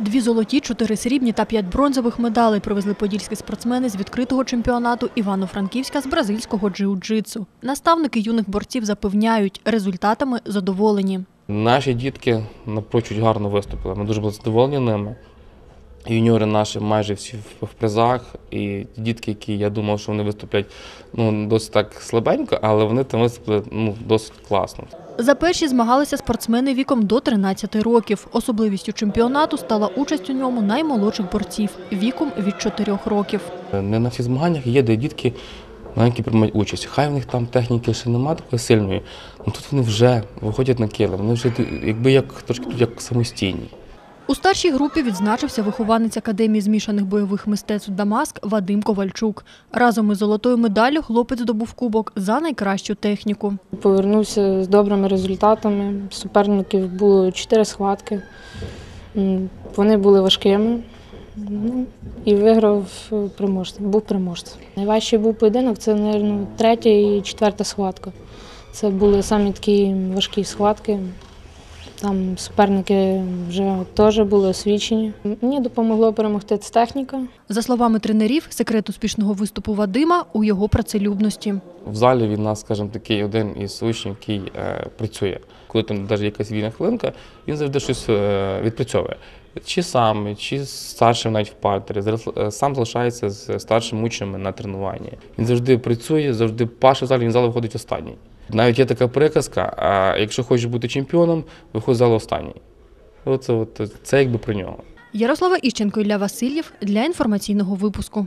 Дві золоті, чотири срібні та п'ять бронзових медалей привезли подільські спортсмени з відкритого чемпіонату Івано-Франківська з бразильського джиу-джитсу. Наставники юних борців запевняють, результатами задоволені. Наші дітки напрочуть гарно виступили. Ми дуже були задоволені ними. Юніори наші майже всі в- призах. І дітки, які я думав, що вони виступлять ну, досить так слабенько, але вони там виступили ну, досить класно. За перші змагалися спортсмени віком до 13 років. Особливістю чемпіонату стала участь у ньому наймолодших борців віком від 4 років. Не на всіх змаганнях є, де дітки маленькі приймають участь. Хай в них там техніки ще немає такої сильної, але тут вони вже виходять на килим. Вони вже якби як трошки тут як самостійні. У старшій групі відзначився вихованець Академії змішаних бойових мистецтв Дамаск Вадим Ковальчук. Разом із золотою медаллю хлопець здобув кубок за найкращу техніку. Повернувся з добрими результатами. Суперників було чотири схватки. Вони були важкими. Ну, і виграв переможцем, був переможцем. Найважчий був поєдинок, це, мабуть, третя і четверта схватка. Це були самі такі важкі схватки. Там суперники вже теж були освічені. Мені допомогло перемогти техніка. За словами тренерів, секрет успішного виступу Вадима у його працелюбності. В залі він нас, скажімо, такий один із учнів, який е, працює. Коли там навіть якась вільна хвилинка, він завжди щось е, відпрацьовує. Чи сам, чи старшим навіть в партері. Е, сам залишається з старшими учнями на тренуванні. Він завжди працює, завжди паше в залі, він в зал виходить останній. Навіть є така приказка: а якщо хочеш бути чемпіоном, виходь з останній. Оце, от, це якби про нього. Ярослава Іщенко, Ілля Васильєв для інформаційного випуску.